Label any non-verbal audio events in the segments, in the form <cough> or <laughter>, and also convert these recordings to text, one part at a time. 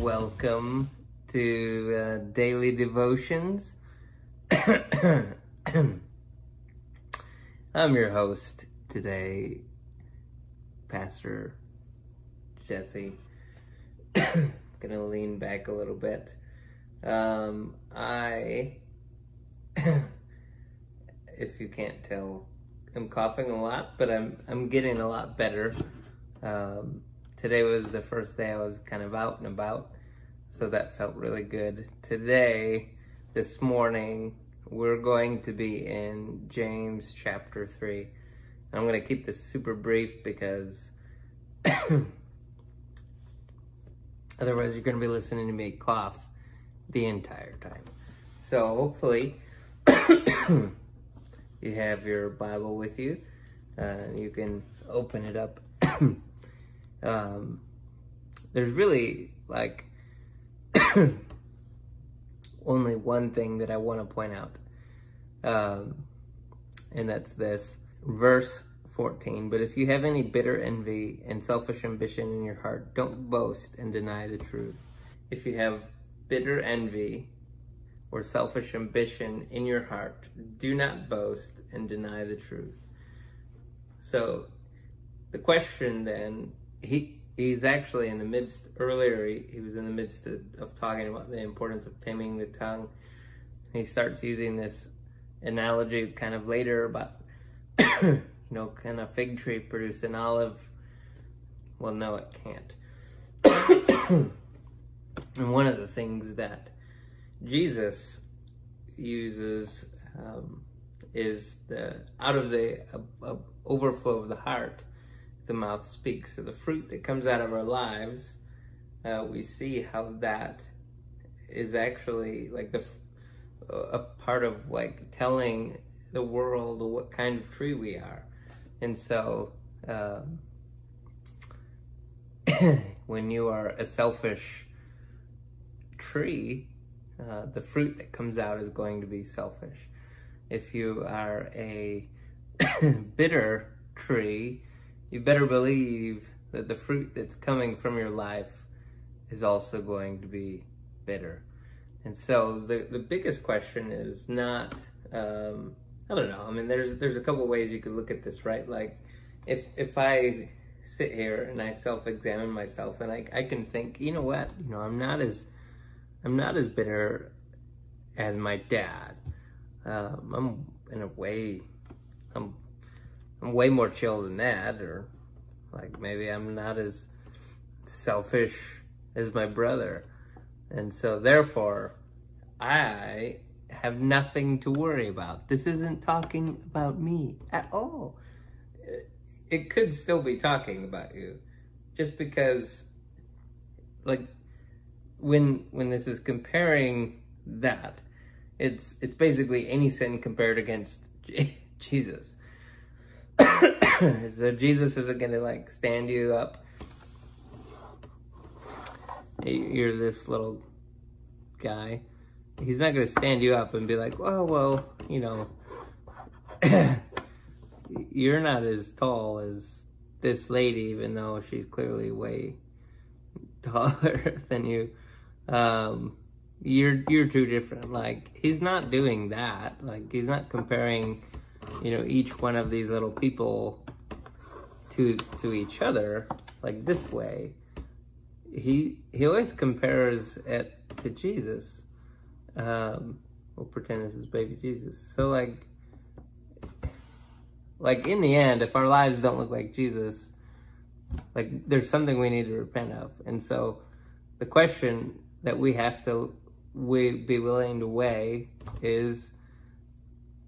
Welcome to uh, Daily Devotions. <coughs> I'm your host today, Pastor Jesse. <coughs> Gonna lean back a little bit. Um, I, <coughs> if you can't tell, I'm coughing a lot, but I'm I'm getting a lot better. Um, today was the first day I was kind of out and about, so that felt really good. Today, this morning, we're going to be in James chapter 3. I'm going to keep this super brief because <coughs> otherwise you're going to be listening to me cough the entire time. So hopefully <coughs> you have your Bible with you. Uh, you can open it up. <coughs> um, there's really like <coughs> only one thing that I want to point out. Um, and that's this verse 14. But if you have any bitter envy and selfish ambition in your heart, don't boast and deny the truth. If you have bitter envy or selfish ambition in your heart, do not boast and deny the truth. So the question then, he he's actually in the midst, earlier he, he was in the midst of, of talking about the importance of taming the tongue. He starts using this analogy kind of later about, <coughs> you know, can a fig tree produce an olive? Well, no, it can't. <coughs> and one of the things that Jesus uses um, is the out of the uh, uh, overflow of the heart, the mouth speaks. So the fruit that comes out of our lives, uh, we see how that is actually like the a part of like telling the world what kind of tree we are. And so um, <coughs> when you are a selfish tree, uh, the fruit that comes out is going to be selfish. If you are a <coughs> bitter tree, you better believe that the fruit that's coming from your life is also going to be bitter. And so the, the biggest question is not, um, I don't know. I mean, there's there's a couple ways you could look at this, right? Like, if if I sit here and I self-examine myself and I, I can think, you know what, you know, I'm not as I'm not as bitter as my dad. Um, I'm in a way, I'm I'm way more chill than that, or like maybe I'm not as selfish as my brother. And so therefore, I have nothing to worry about. This isn't talking about me at all. It could still be talking about you just because like when when this is comparing that it's it's basically any sin compared against <laughs> Jesus. <coughs> so Jesus isn't going to like stand you up you're this little guy. He's not going to stand you up and be like, well, well, you know, <coughs> you're not as tall as this lady, even though she's clearly way <laughs> taller than you. Um, you're you're too different. Like he's not doing that. Like he's not comparing, you know, each one of these little people to to each other like this way he he always compares it to Jesus. Um, we'll pretend this is baby Jesus. So like, like in the end, if our lives don't look like Jesus, like there's something we need to repent of. And so, the question that we have to we be willing to weigh is,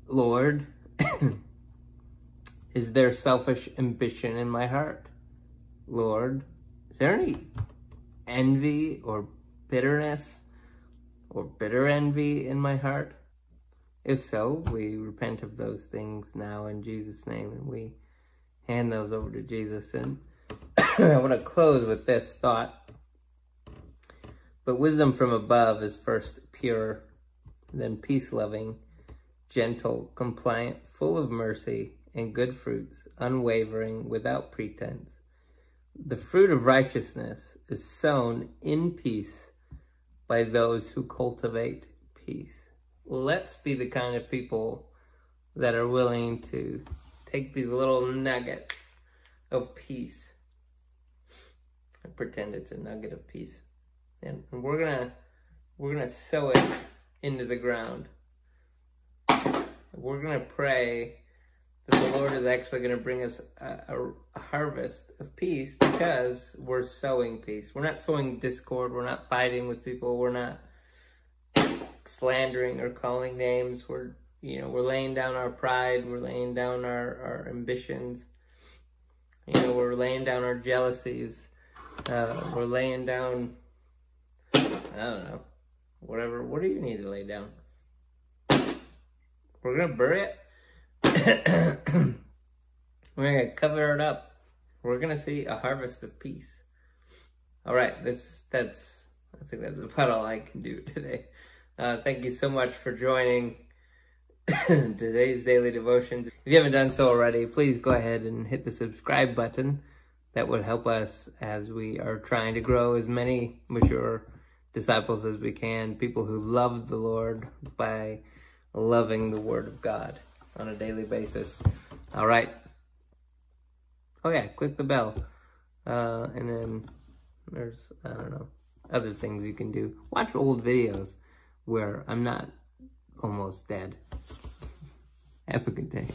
Lord, <coughs> is there selfish ambition in my heart? Lord, is there any envy or bitterness or bitter envy in my heart? If so, we repent of those things now in Jesus' name and we hand those over to Jesus. And <coughs> I want to close with this thought. But wisdom from above is first pure, then peace loving, gentle, compliant, full of mercy and good fruits, unwavering, without pretense. The fruit of righteousness is sown in peace by those who cultivate peace. Let's be the kind of people that are willing to take these little nuggets of peace and pretend it's a nugget of peace. And we're gonna we're gonna sow it into the ground. We're gonna pray that the Lord is actually gonna bring us a, a, a harvest of peace because we're sowing peace. We're not sowing discord. We're not fighting with people. We're not slandering or calling names. We're you know we're laying down our pride. We're laying down our our ambitions. You know we're laying down our jealousies. Uh, we're laying down. I don't know. Whatever. What do you need to lay down? We're gonna bury it. <coughs> we're gonna cover it up. We're gonna see a harvest of peace. All right. This that's. I think that's about all I can do <laughs> today. Uh, thank you so much for joining <coughs> today's daily devotions. If you haven't done so already, please go ahead and hit the subscribe button. That would help us as we are trying to grow as many mature disciples as we can, people who love the Lord by loving the Word of God on a daily basis. All right. Oh yeah, click the bell. Uh, and then there's, I don't know, other things you can do. Watch old videos where I'm not almost dead. Have a good day.